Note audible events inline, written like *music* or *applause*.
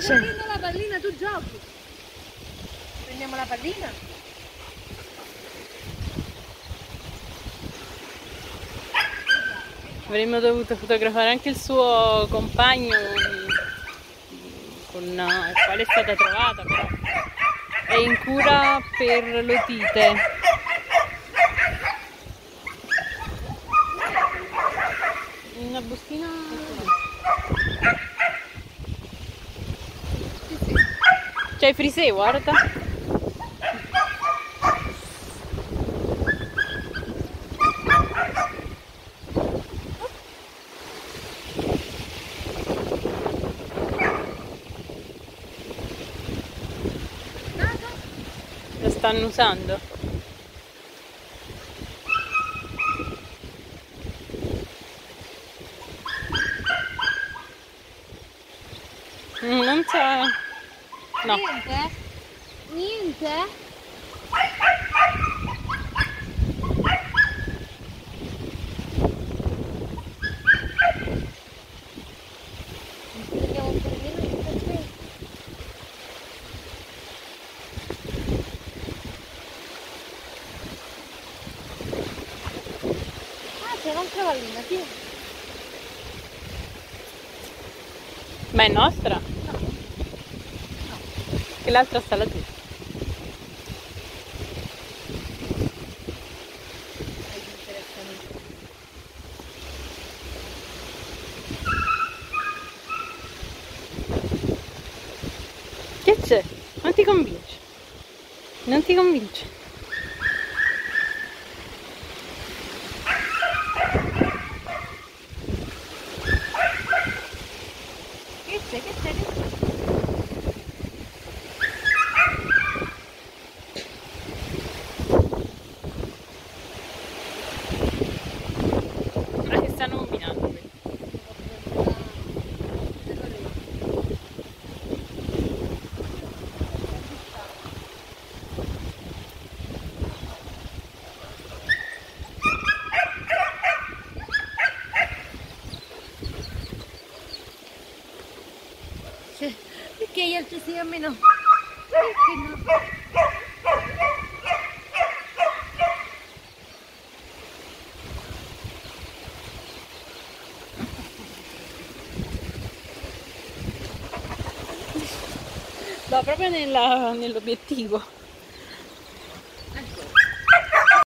C'è. prendo la pallina, tu giochi. Prendiamo la pallina? Avremmo dovuto fotografare anche il suo compagno con il quale è stata trovata, però è in cura per l'otite. Una bustina. C'è i frisè, guarda. Lo stanno usando. Mm, Non c'è. No. Niente? Niente? Un. Ah, pallina, sì. Ma è nostra? Che l'altra sta laggiù. Che c'è? Non ti convince. Non ti convince. *laughs* que ella el a menos. Lo proprio nella, nell'obiettivo.